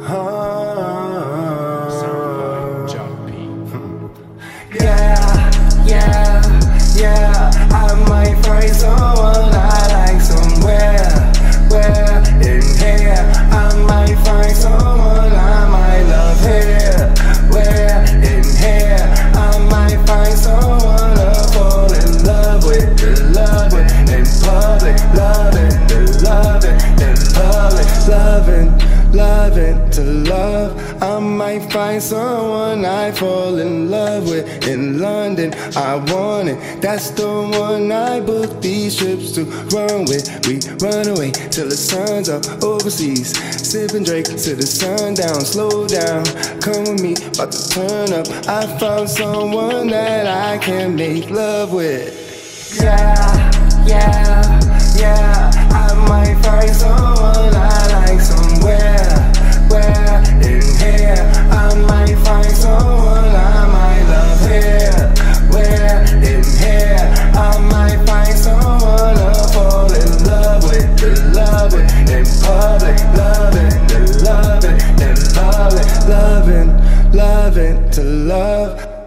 Yeah, to love. I might find someone I fall in love with in London. I want it, that's the one I book these trips to run with. We run away till the sun's up overseas, sipping Drake till the sun down. Slow down, come with me, about to turn up. I found someone that I can make love with. Yeah, yeah, yeah. I might find someone loving, loving to love.